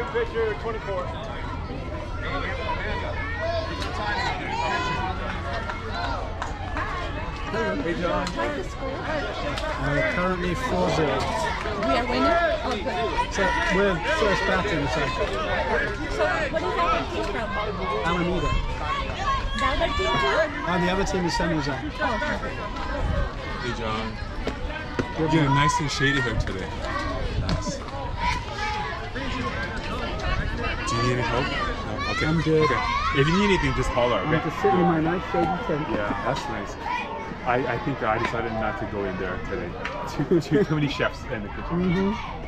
New pitcher, 24. Hey, John. Uh, currently 4 0. We are winning? Oh, good. So we're first batting, so So, what is that team from? Alameda. The other team too? And the other team is San Jose. Hey, John. You're getting nice and shady here today. Nice. Do you need any help? No? Okay. I'm good. Okay. If you need anything, just holler. I'm just sitting in my nice shady tent. Yeah, that's nice. I, I think I decided not to go in there today. Too too, too many chefs in the kitchen. Mm-hmm. This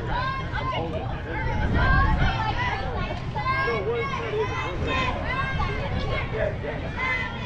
No, what is that? What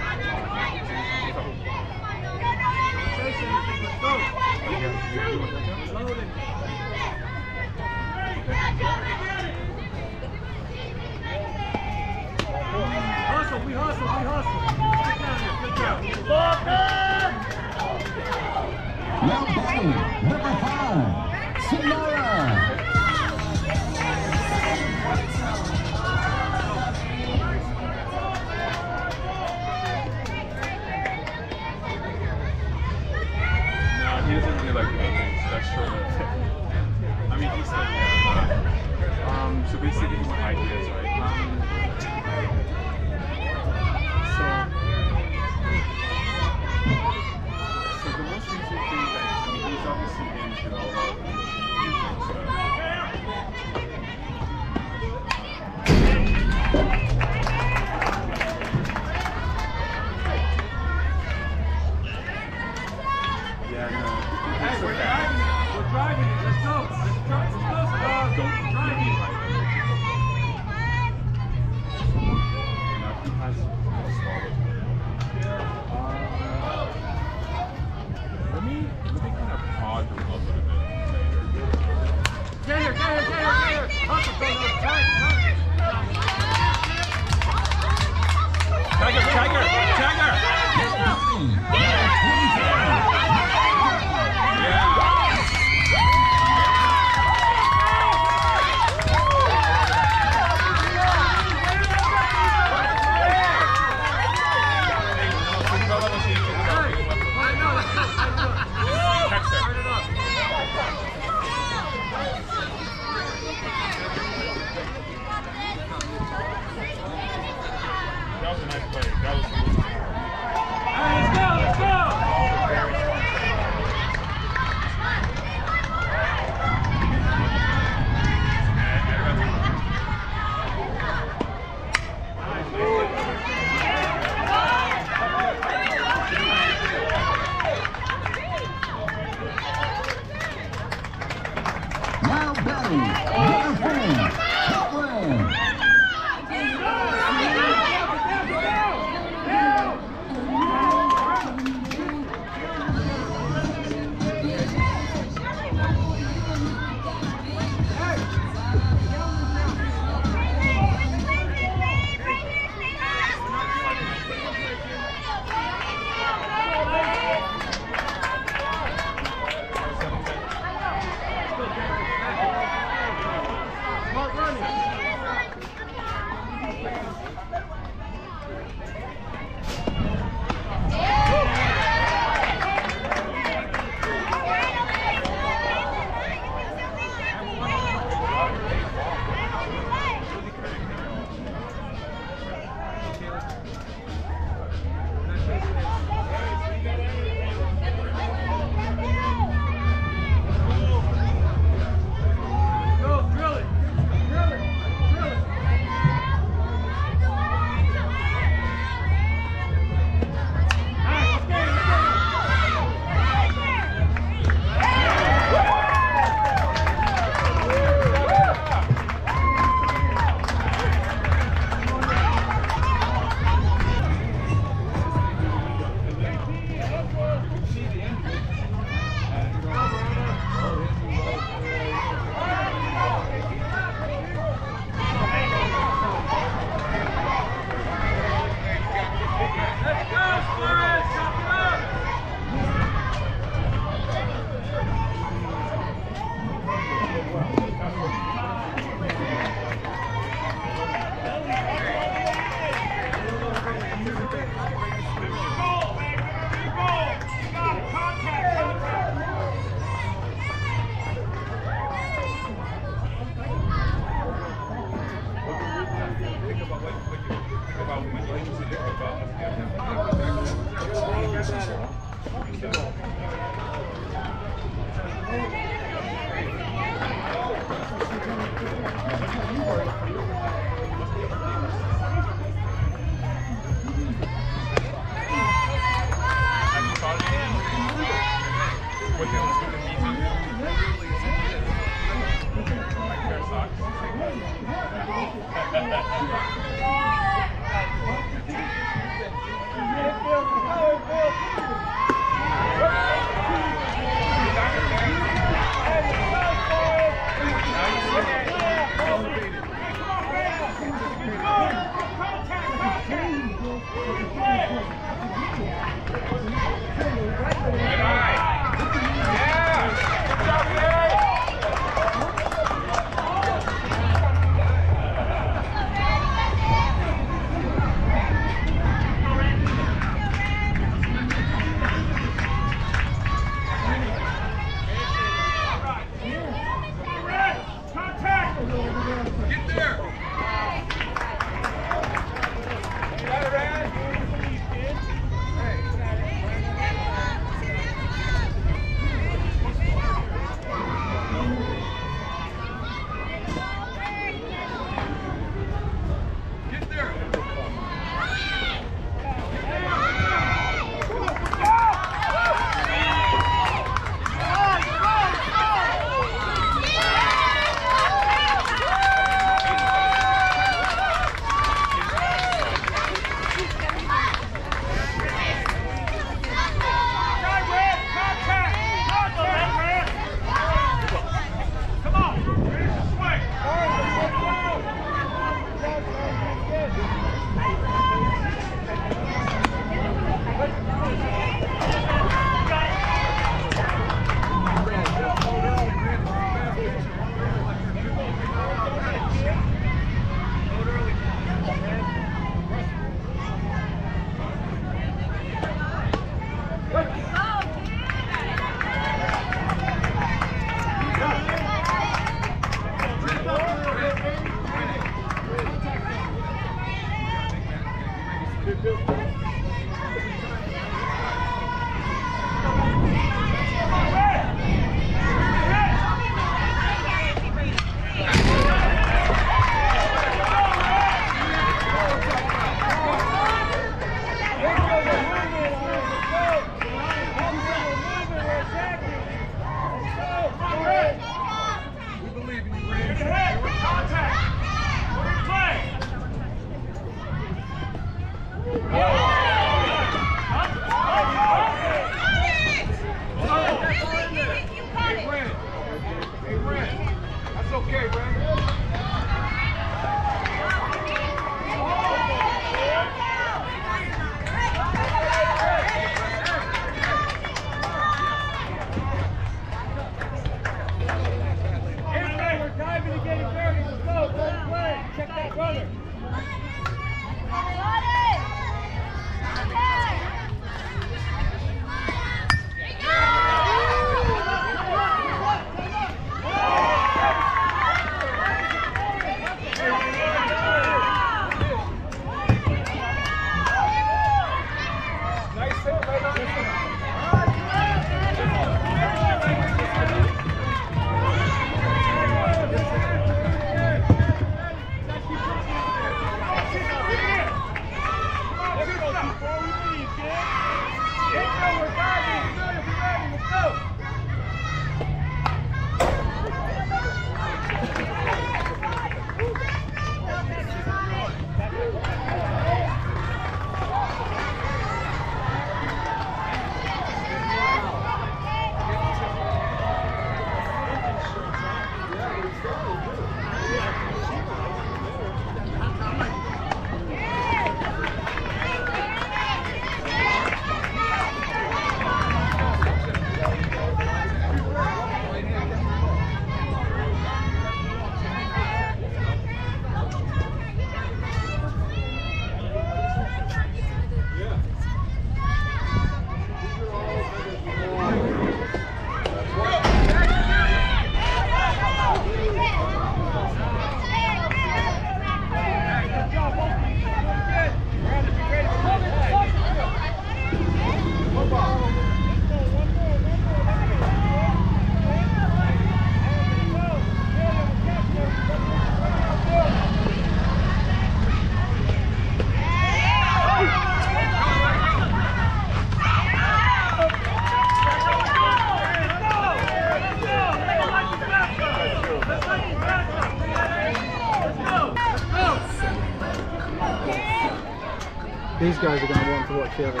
These guys are going to want to watch the other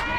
game.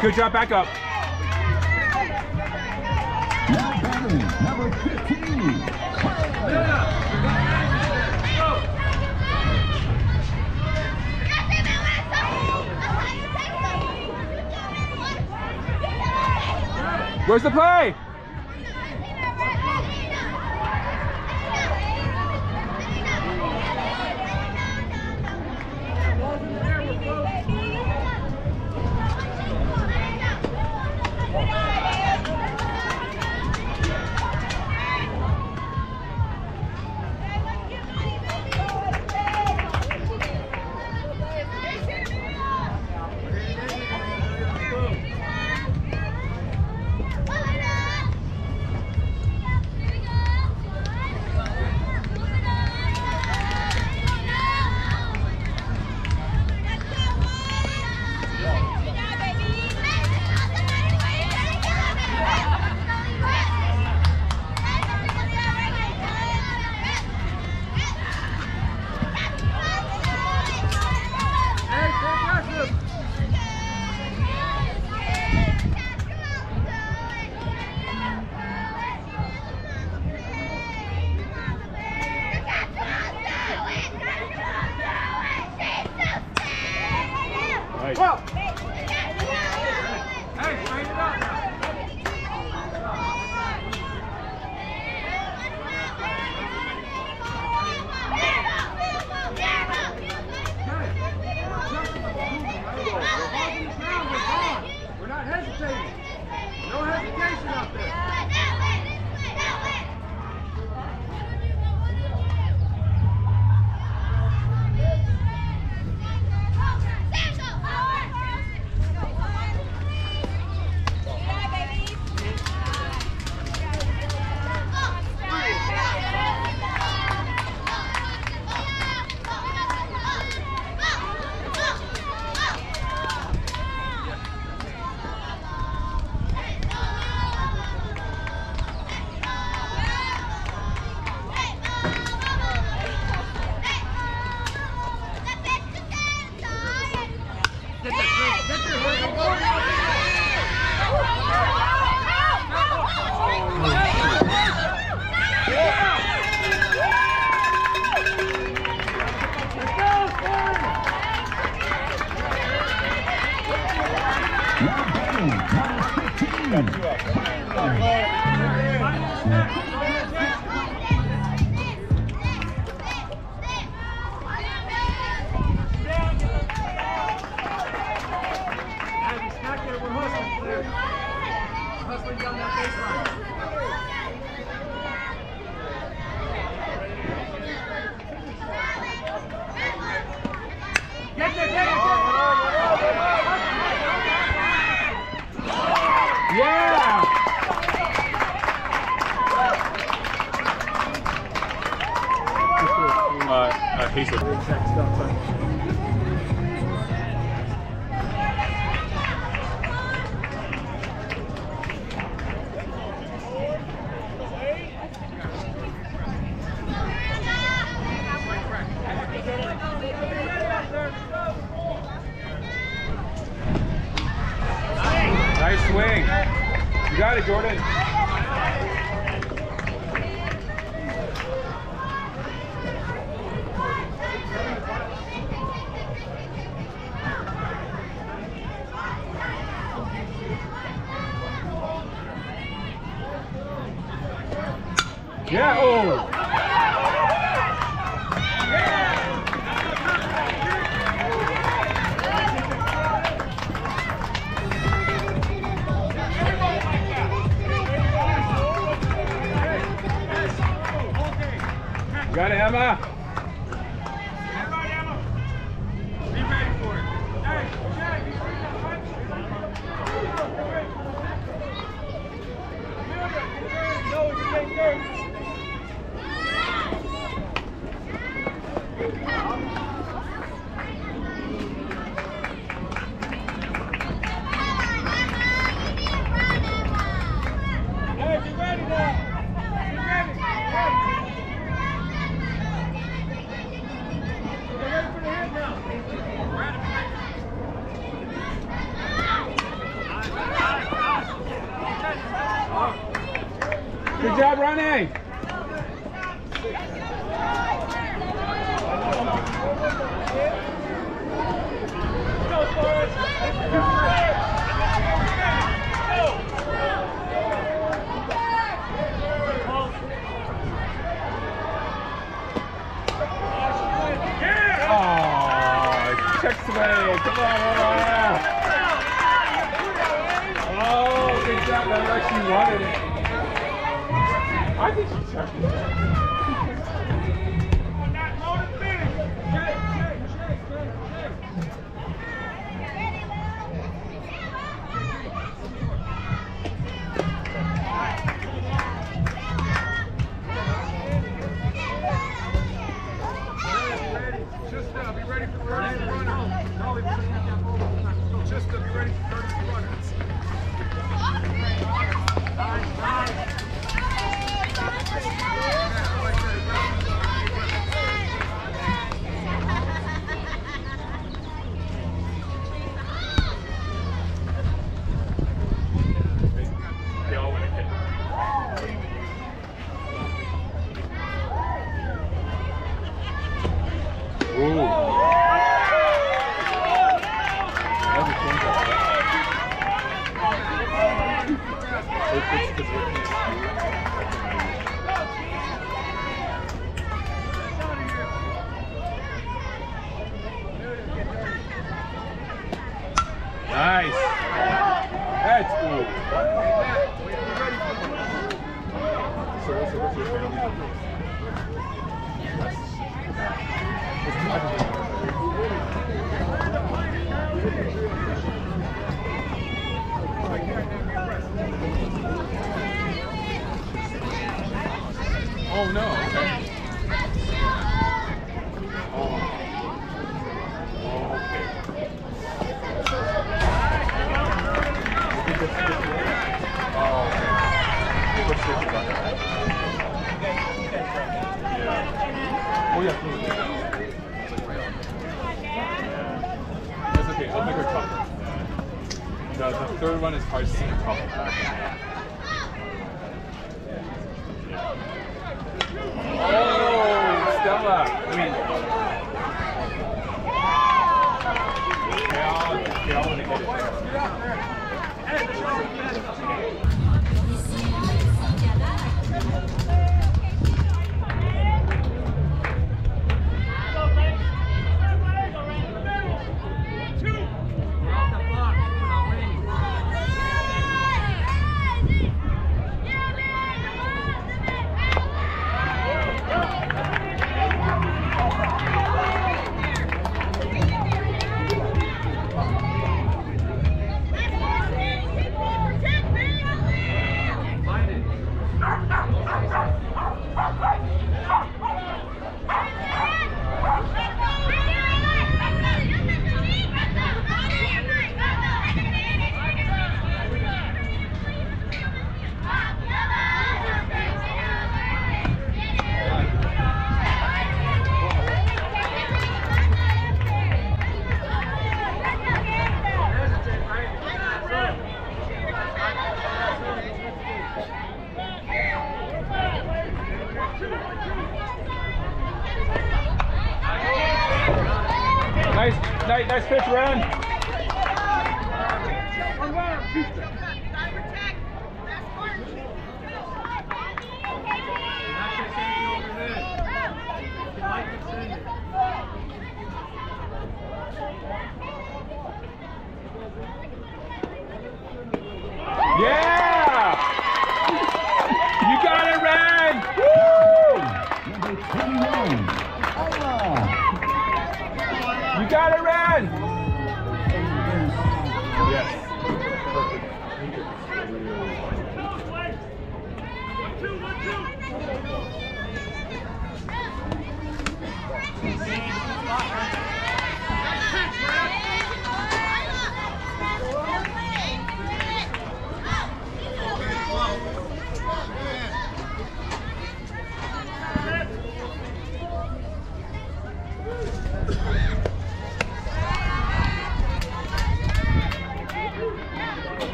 Good job back up. Where's the play?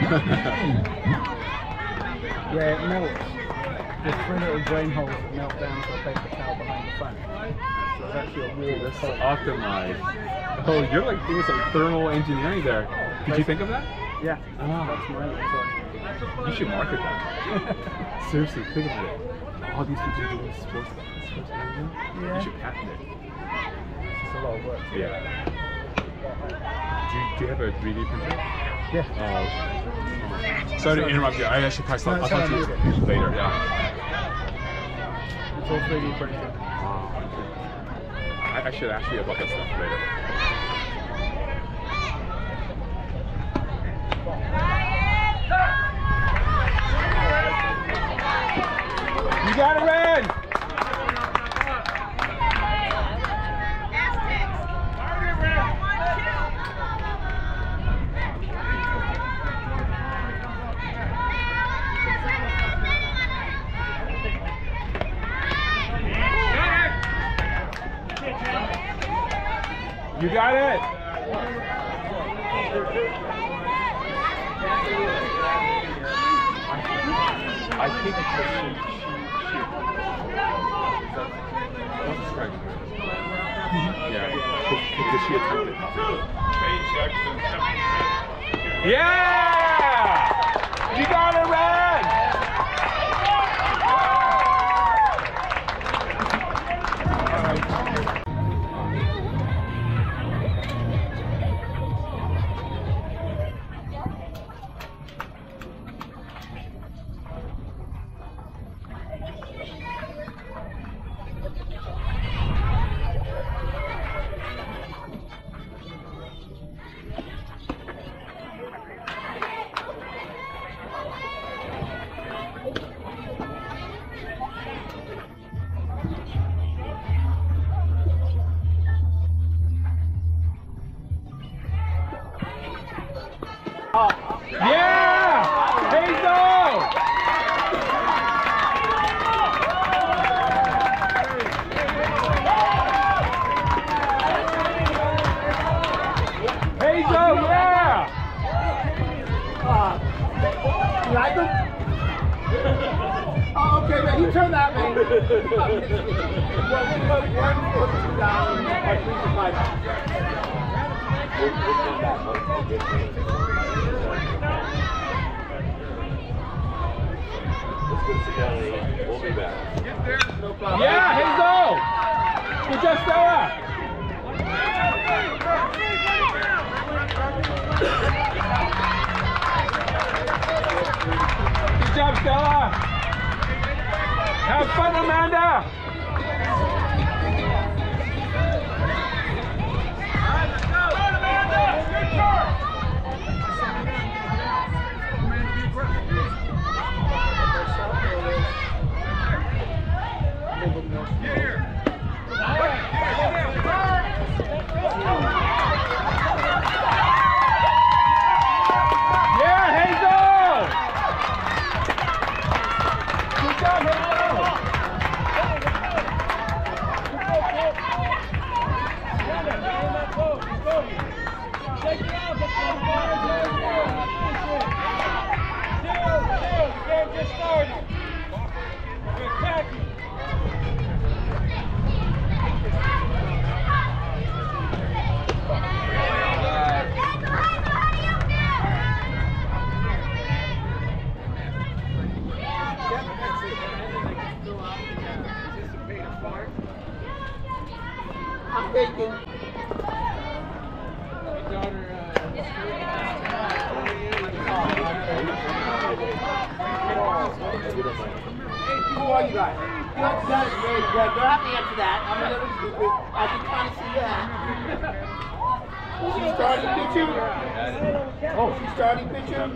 Yeah, it melts. There's three little drain holes that melt down to a paper towel behind the fan. So it's actually a wall that's hot. Optimized. Oh, you're like doing some thermal engineering there. Did you think of that? Yeah, Oh. that's my. You should market that. Seriously, think about it. All these people are doing sports, sports management. Yeah. You should patent it. It's just a lot of work. Yeah. Do you, do you have a 3D printer? Yeah. Oh. Sorry to interrupt you. I actually probably No, I'll talk to you good. later. Yeah. It's all 3D printed. Wow. I, I should ask you about that stuff later. Yeah! Hazel! Hazel, yeah! You like them? oh, okay, man. You turn that, man. Well, we put one for two dollars, or three for five We'll be back. Good job, Stella! Good job, Stella! Have fun, Amanda! Who are you guys? That, that is very good. Don't have to answer that. I'm a little stupid. I can kind of see that. She's starting pitcher. Oh, she's starting pitcher.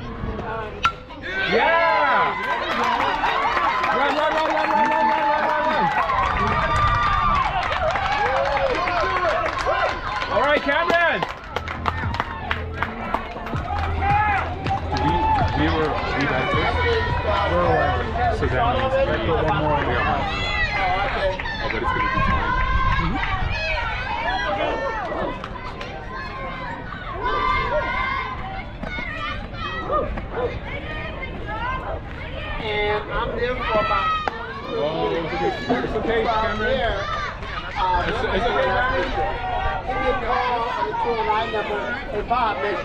Yeah! Run, run, run, run, run, run, run, run, run, run! All right, Cameron! One more and we are. Oh, it's going to be fine. And I'm there for about. Oh, it's okay, it's okay Cameron. Uh, it's, it's okay, Cameron call on the 209 number Hey Bob makes.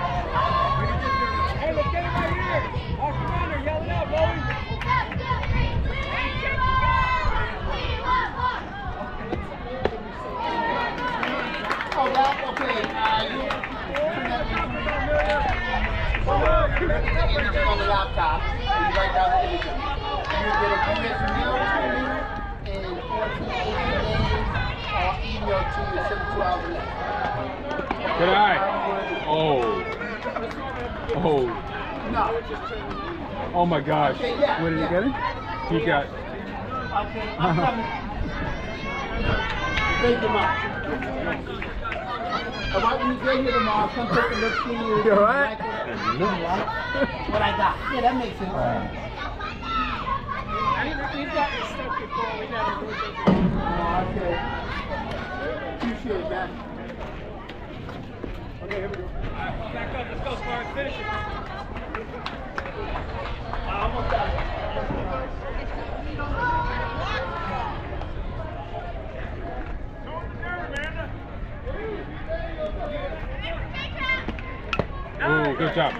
you look the imaging on the laptop, and you write down the imaging. You get a US mail to me in 14, 18 days, or email to you 72 hours later. Good eye. Oh. Oh. No. Oh my gosh. Okay, yeah, What did yeah. he get it? He got. Okay, I'm coming. Thank you much. All right, when you get here tomorrow, come take a look, see you. You all right? What I got. Yeah, that makes sense. We've gotten stuck before. We gotta work it. Oh, okay. Appreciate that. Okay, here we go. All right, back up. Let's go, Spark. Finish it. Good job.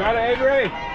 Got it, Avery.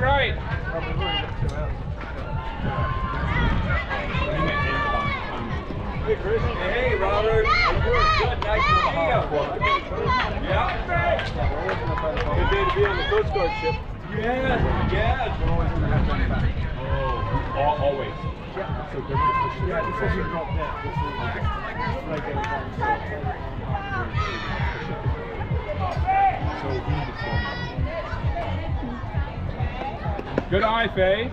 right. Faye.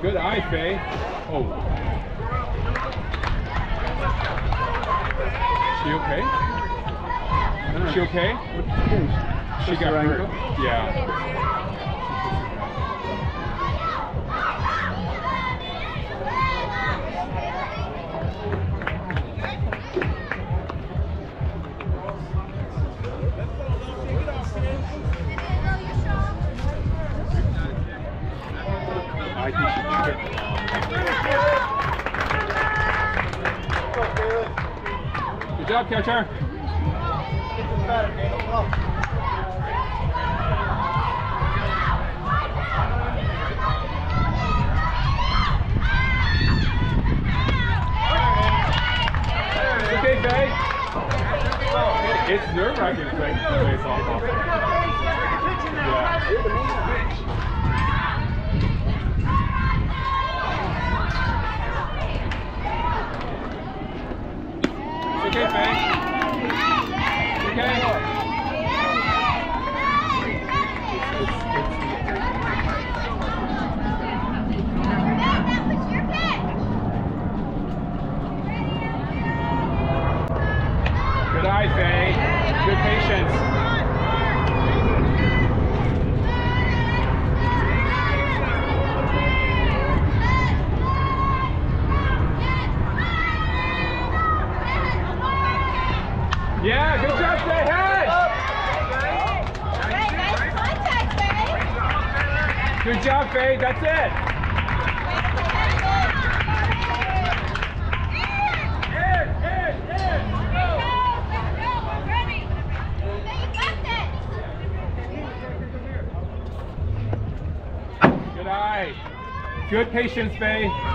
Good eye, Faye. Oh. She okay? She okay? She got hurt. Yeah. sir. Faye. Good patience. Oceans Bay.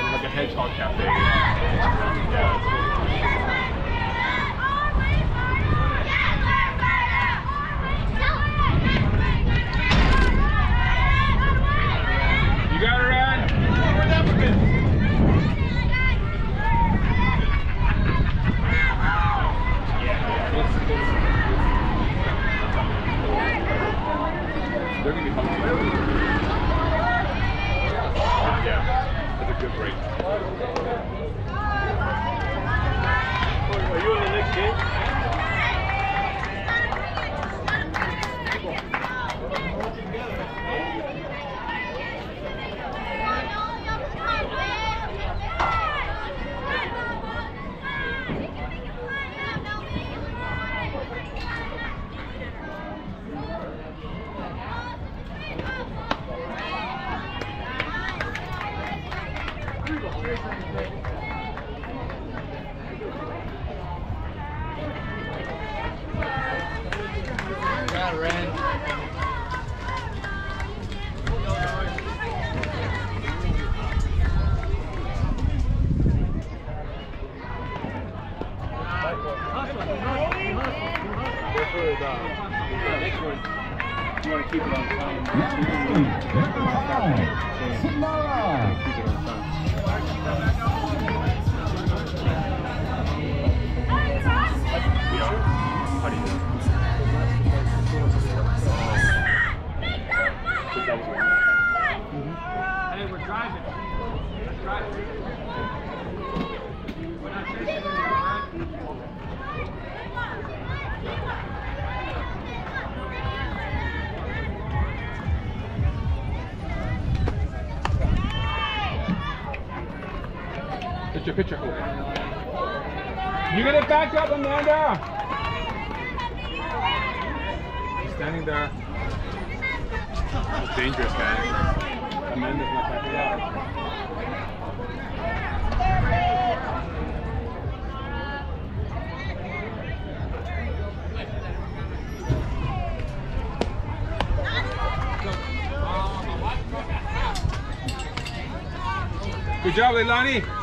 like a hedgehog cafe. Yeah, good break. dangerous, guy. Amanda's not out. Good job, Leilani.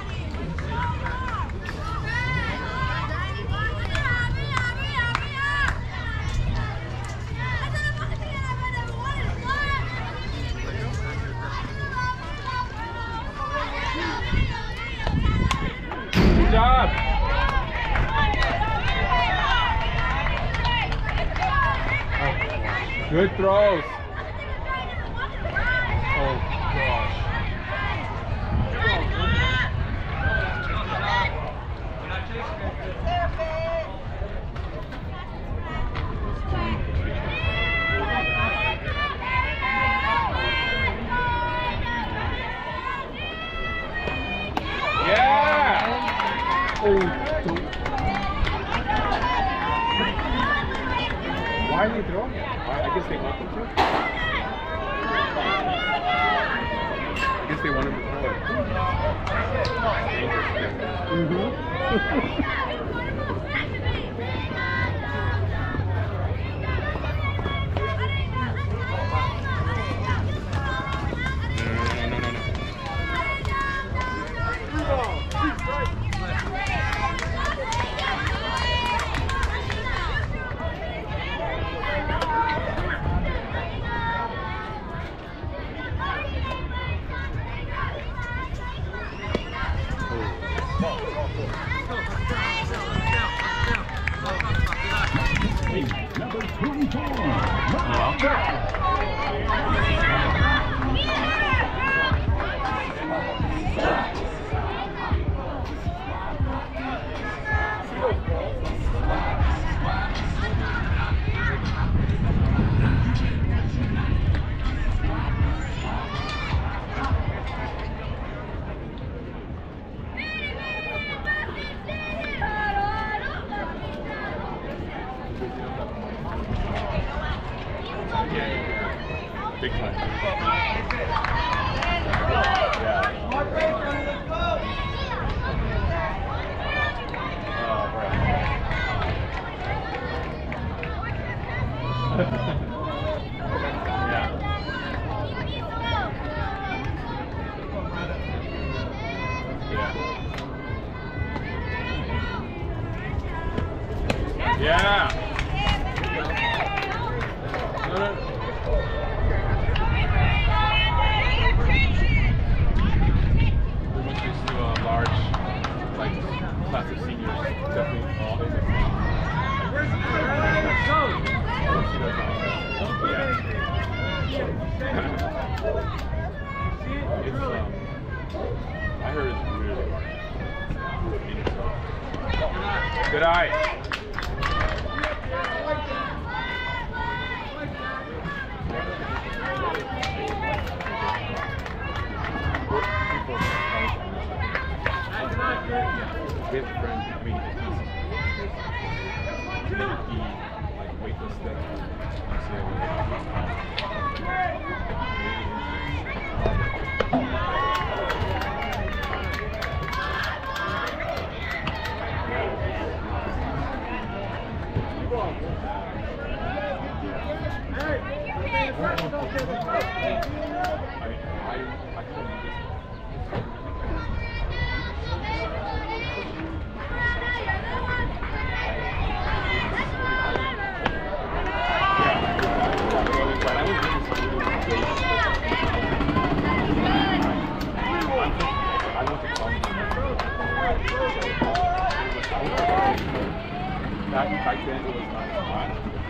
Back, back then, it was not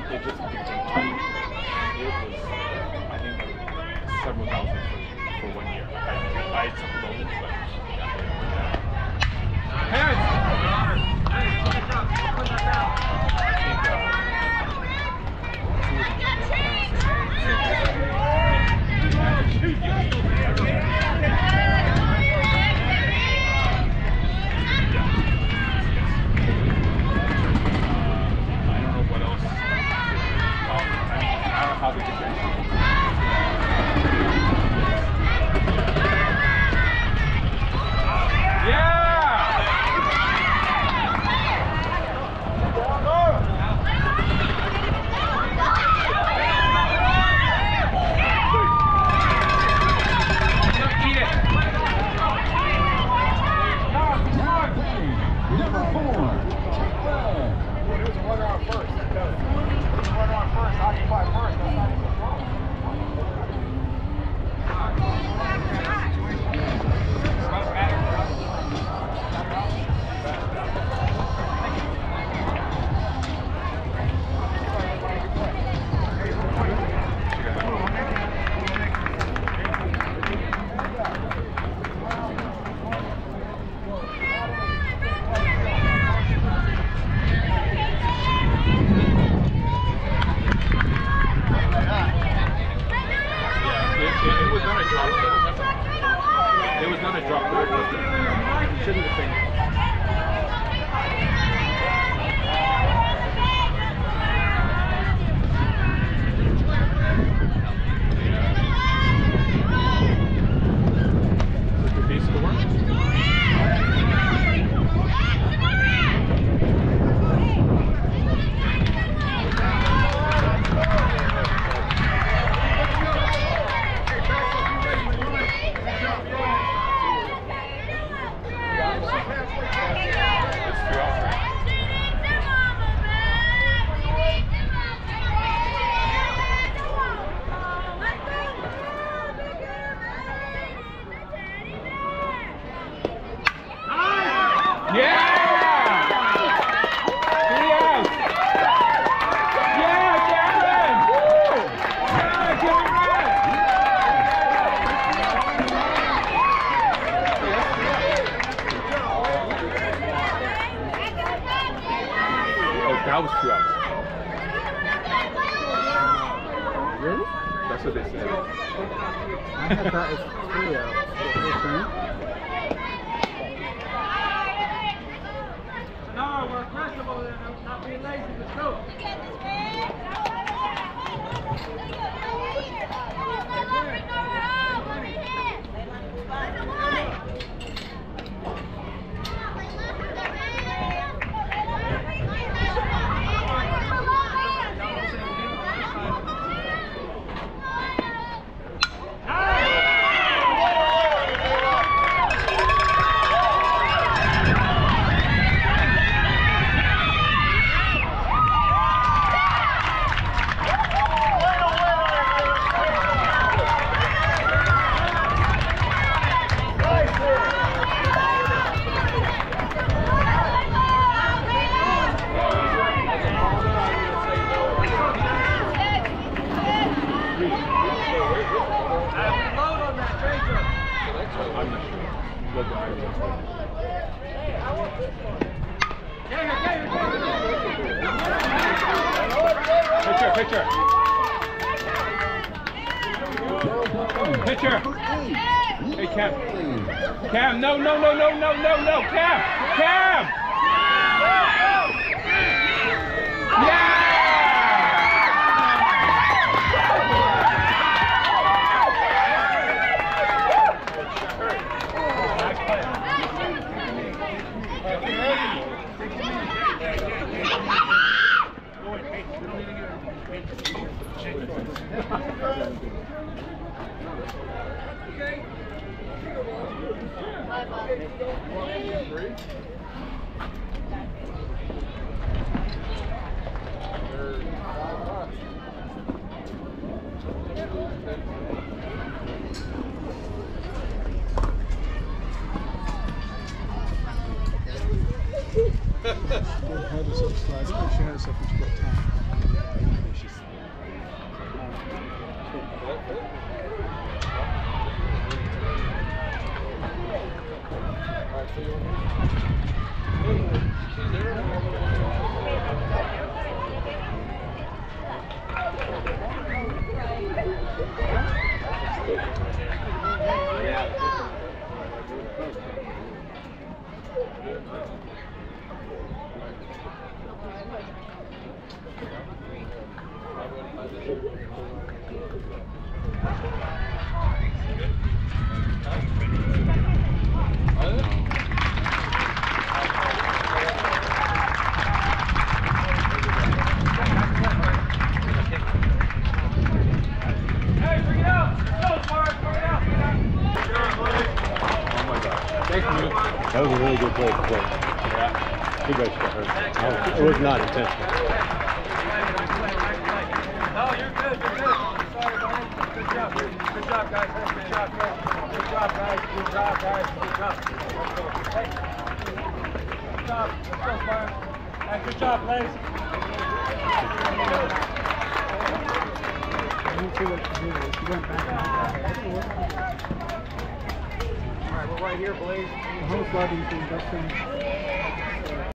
It just declined. It was, I think, several thousand for, for one year. I, I took loans, but yeah. Parents! I think,